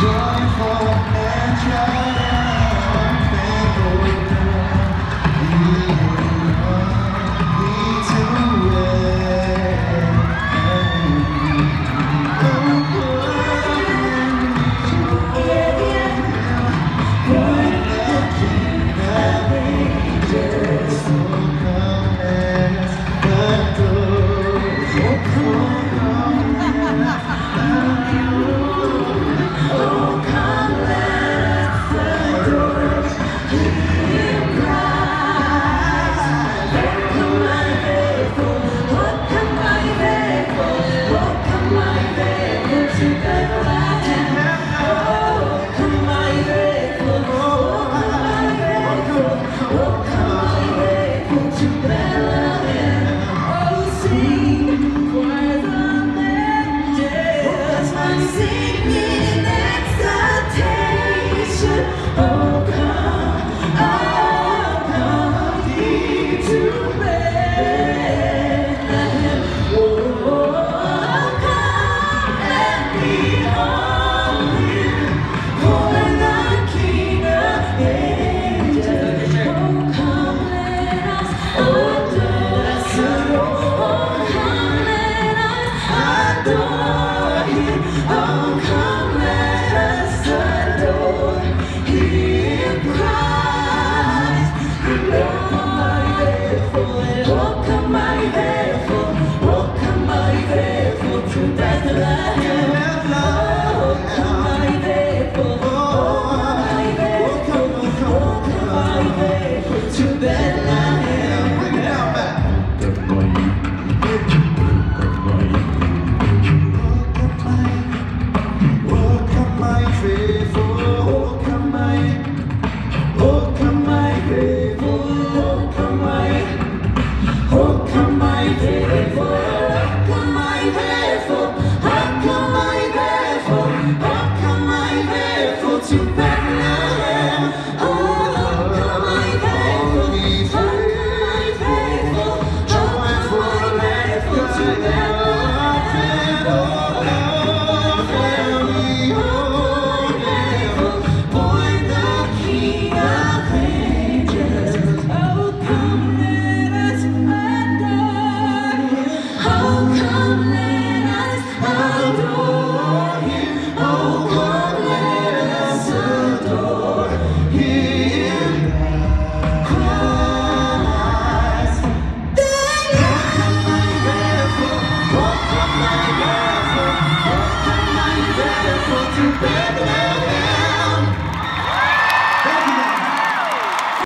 joyful and joyful. come my to Bethlehem.